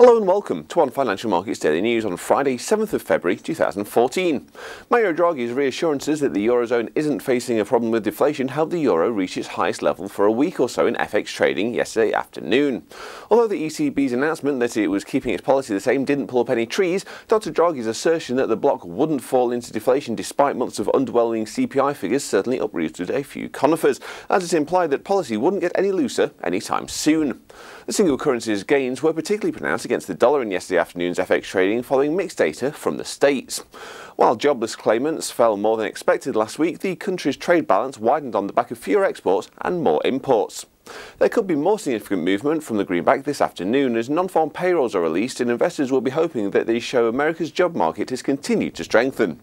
Hello and welcome to One Financial Markets Daily News on Friday, 7th of February 2014. Mario Draghi's reassurances that the Eurozone isn't facing a problem with deflation helped the Euro reach its highest level for a week or so in FX trading yesterday afternoon. Although the ECB's announcement that it was keeping its policy the same didn't pull up any trees, Dr Draghi's assertion that the bloc wouldn't fall into deflation despite months of underwhelming CPI figures certainly uprooted a few conifers, as it implied that policy wouldn't get any looser anytime soon. The single currency's gains were particularly pronounced against the dollar in yesterday afternoon's FX trading following mixed data from the States. While jobless claimants fell more than expected last week, the country's trade balance widened on the back of fewer exports and more imports. There could be more significant movement from the greenback this afternoon as non-farm payrolls are released and investors will be hoping that they show America's job market has continued to strengthen.